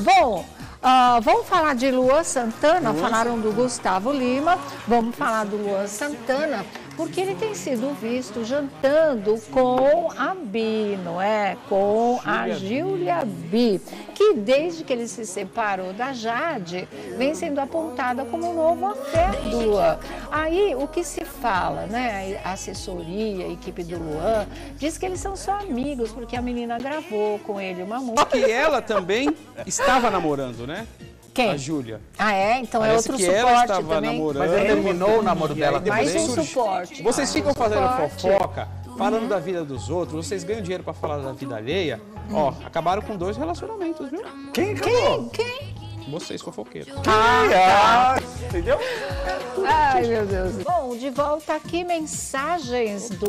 Bom, uh, vamos falar de Luan Santana, falaram do Gustavo Lima, vamos falar do Luan Santana, porque ele tem sido visto jantando com a Bi, não é? Com a Júlia Bi, que desde que ele se separou da Jade, vem sendo apontada como um novo afeto do Luan. Aí, o que se fala, né? A assessoria, a equipe do Luan, diz que eles são só amigos, porque a menina gravou com ele uma música. Só que ela também estava namorando, né? Quem? A Júlia. Ah, é? Então Parece é outro que ela suporte estava também. namorando. Mas ela terminou o namoro dela aí depois Mais um surge- suporte. Vocês Ah, ficam um fazendo suporte. fofoca, falando da vida dos outros, vocês ganham dinheiro pra falar da vida alheia. Ó, acabaram com dois relacionamentos, viu? Quem acabou? Quem? Vocês fofoqueiros. Ah, entendeu? Ai, meu Deus. Bom, de volta aqui, mensagens do